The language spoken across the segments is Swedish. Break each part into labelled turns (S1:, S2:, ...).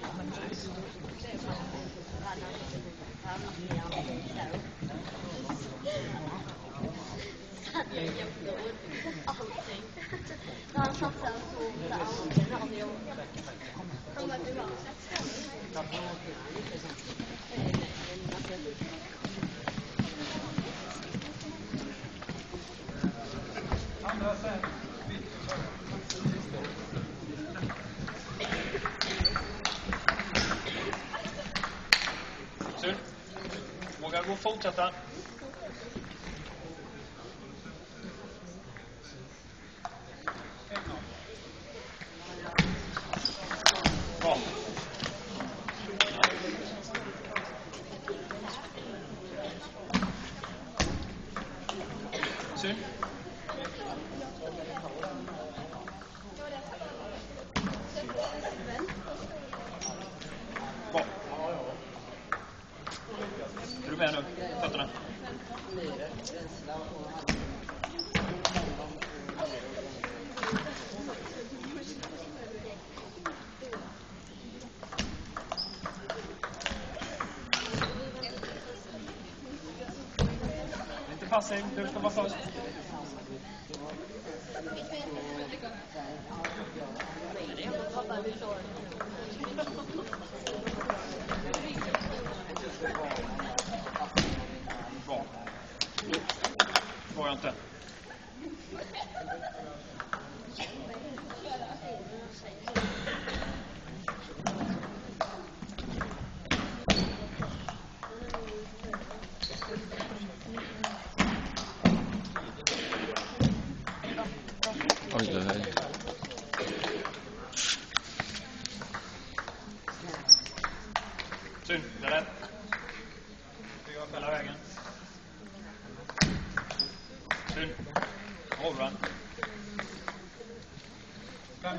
S1: 他们就是，他们
S2: 就是，他们就是，他们就，他们
S1: 就，Våga gå och fortsätta. Bra. Synd. Bra. Med nu? Fötterna? Inte passiv, du ska vara först. Bra. Jag inte.
S3: Oj, det här.
S1: Synd, det är rätt. Fick jag hela vägen. Schön. All run.
S2: Kann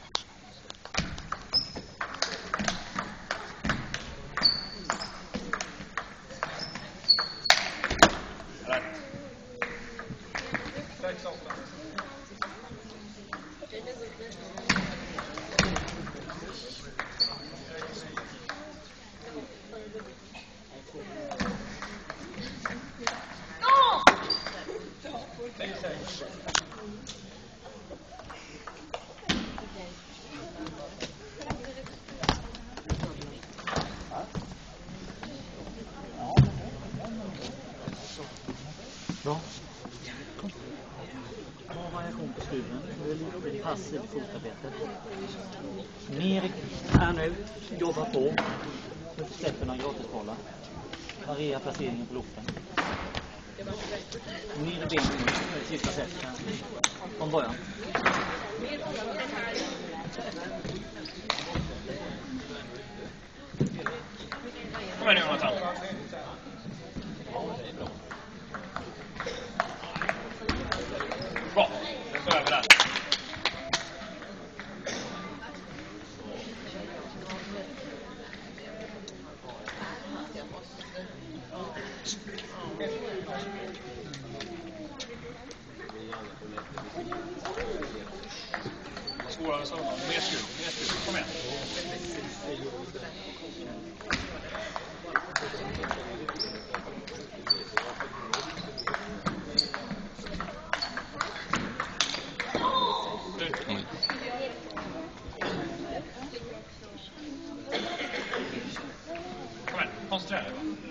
S4: Bra. Bra variation på skruven. Det är lite passivt fotarbete. Mer här nu. Jobba på. Att släpper några gratisbollar. Variera placeringen på luften. Ner i benen nu. Sista set. Från början.
S1: Kom igen Jonathan. Bra, så över där. Svårare så. Alltså, mer skruv, mer skruv. Kom igen. Kom igen, koncentrera dig.